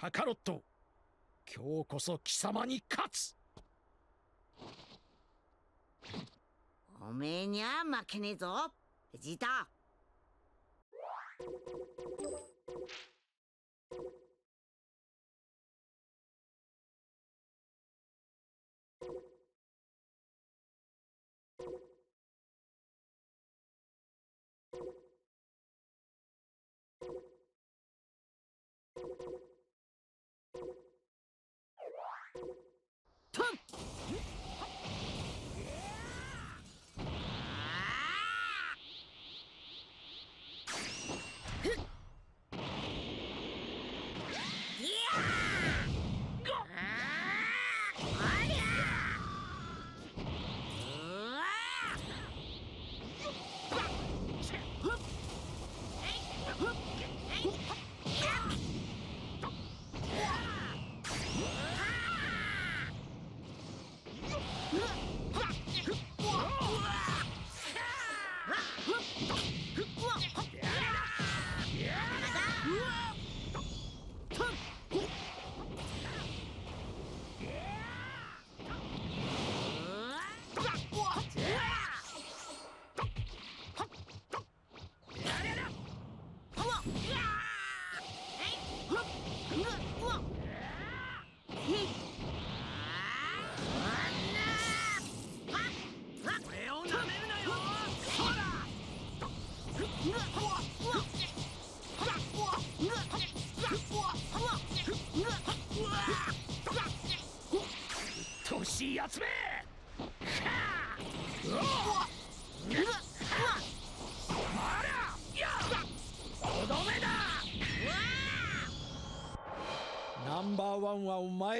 カカロット。今日こそ貴様に勝つ。おめえにゃ負けねえぞ。ベジータ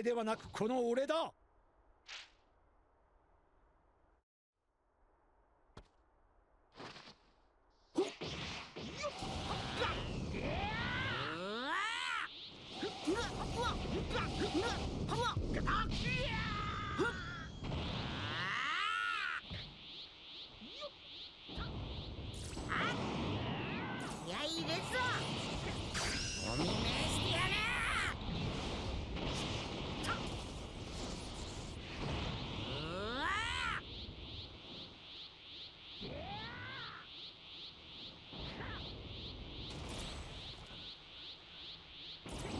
前ではなくこの俺だ気合い入れぞお見舞いしてやるうわ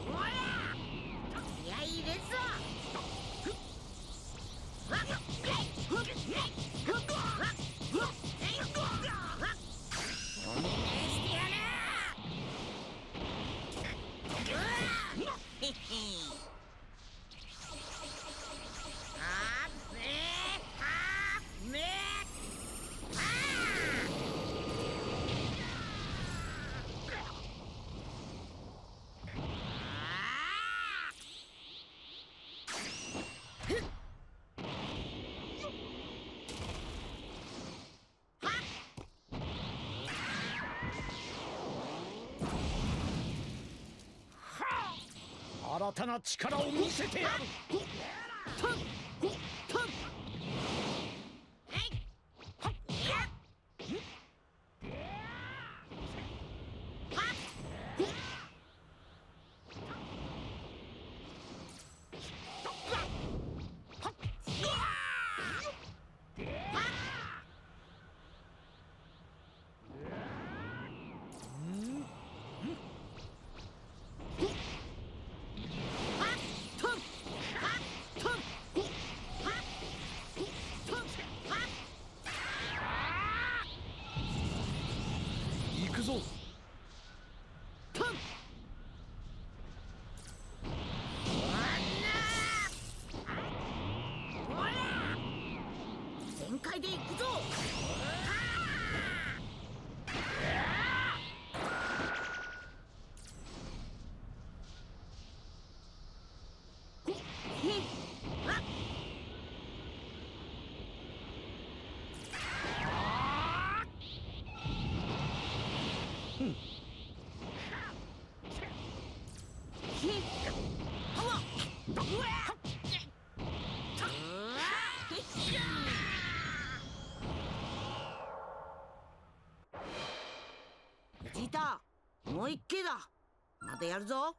ほら気合い入れぞお見舞いしてやるうわへへあっめあっめ新たな力を見せてやる。行くぞ全開で行くぞベジータもう一回だ。またやるぞ。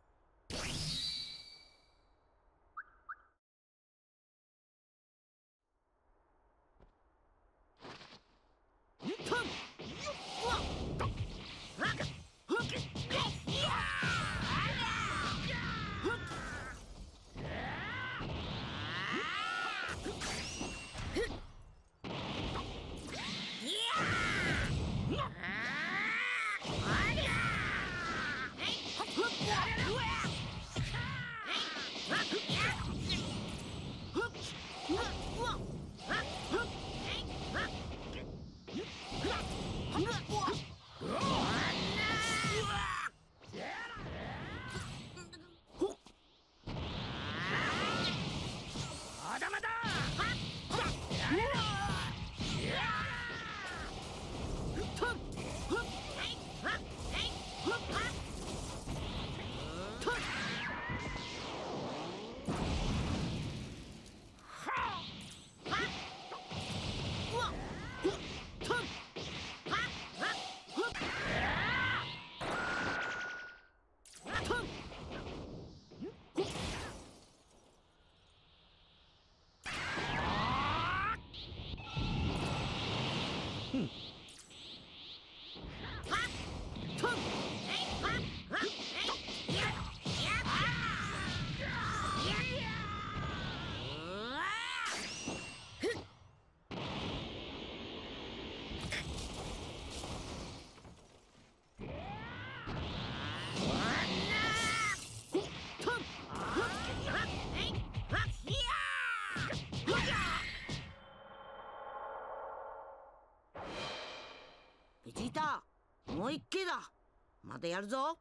Hmm. ベジータもう一回だ。またやるぞ。